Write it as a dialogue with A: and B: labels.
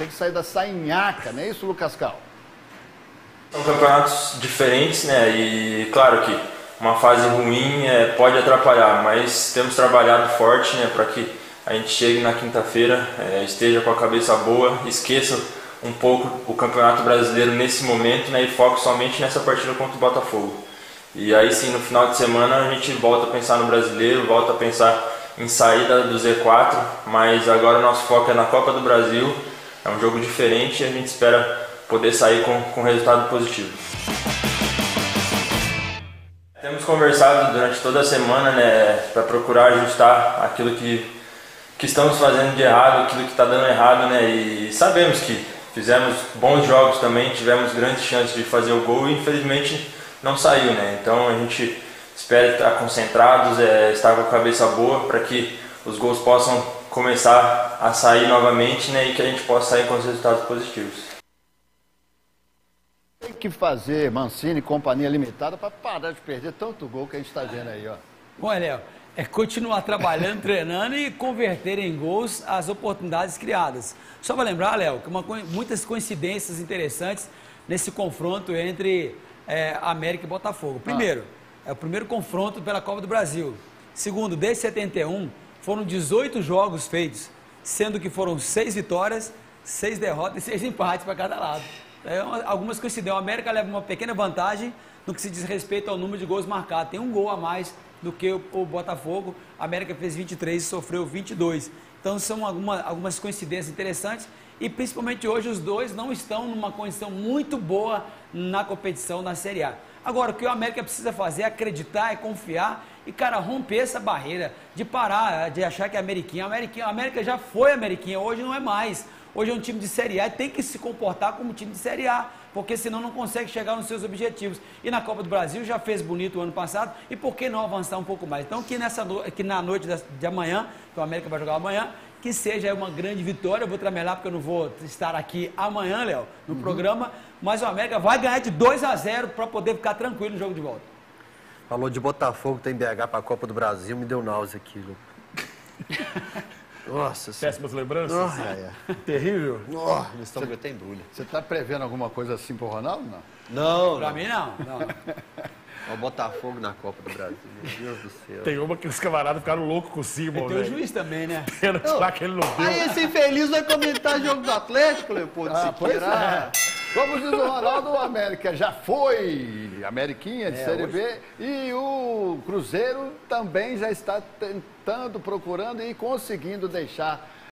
A: tem que sair da sainhaca, não é isso, Lucas Cal?
B: São campeonatos diferentes, né? E claro que uma fase ruim é, pode atrapalhar, mas temos trabalhado forte né, para que a gente chegue na quinta-feira, é, esteja com a cabeça boa, esqueça um pouco o Campeonato Brasileiro nesse momento né, e foque somente nessa partida contra o Botafogo. E aí sim, no final de semana a gente volta a pensar no Brasileiro, volta a pensar em saída do Z4, mas agora o nosso foco é na Copa do Brasil, é um jogo diferente e a gente espera poder sair com, com resultado positivo. Temos conversado durante toda a semana né, para procurar ajustar aquilo que, que estamos fazendo de errado, aquilo que está dando errado, né, e sabemos que fizemos bons jogos também, tivemos grandes chances de fazer o gol e infelizmente não saiu. Né, então a gente espera estar concentrados, é, estar com a cabeça boa para que os gols possam começar a sair novamente né, e que a gente possa sair com os resultados positivos
A: que fazer Mancini e companhia limitada para parar de perder tanto gol que a gente está vendo aí, ó.
C: Bom, Léo, é continuar trabalhando, treinando e converter em gols as oportunidades criadas. Só para lembrar, Léo, que uma, muitas coincidências interessantes nesse confronto entre é, América e Botafogo. Primeiro, ah. é o primeiro confronto pela Copa do Brasil. Segundo, desde 71, foram 18 jogos feitos, sendo que foram seis vitórias, seis derrotas e seis empates para cada lado. É, algumas coincidências. O América leva uma pequena vantagem no que se diz respeito ao número de gols marcados. Tem um gol a mais do que o, o Botafogo. A América fez 23 e sofreu 22. Então são alguma, algumas coincidências interessantes. E principalmente hoje os dois não estão numa condição muito boa na competição na Série A. Agora, o que o América precisa fazer é acreditar, é confiar e, cara, romper essa barreira de parar, de achar que é Ameriquinha. A, Ameriquinha, a América já foi Ameriquinha, hoje não é mais. Hoje é um time de Série A e tem que se comportar como time de Série A, porque senão não consegue chegar nos seus objetivos. E na Copa do Brasil já fez bonito o ano passado, e por que não avançar um pouco mais? Então, que, nessa, que na noite de amanhã, que o América vai jogar amanhã, que seja uma grande vitória. Eu vou tramelhar porque eu não vou estar aqui amanhã, Léo, no uhum. programa, mas o América vai ganhar de 2 a 0 para poder ficar tranquilo no jogo de volta.
D: Falou de Botafogo, tem BH para a Copa do Brasil, me deu náusea aquilo.
E: Nossa Péssimas lembranças? Oh, é, é. Terrível?
D: Oh, meu estômago até embrulha.
A: Você está prevendo alguma coisa assim pro Ronaldo? Não.
D: Não.
C: Pra não. mim, não. não.
D: O Botafogo na Copa do Brasil, meu Deus do céu.
E: Tem uma que os camaradas ficaram loucos com o Simon,
C: Tem o juiz também, né?
E: Pênalti lá que ele não deu.
D: Aí esse infeliz vai comentar jogo do Atlético, Leopoldo, ah, se tirar.
A: É. Como diz o Ronaldo, o América já foi. Ameriquinha de é, Série hoje... B. E o Cruzeiro também já está tentando, procurando e conseguindo deixar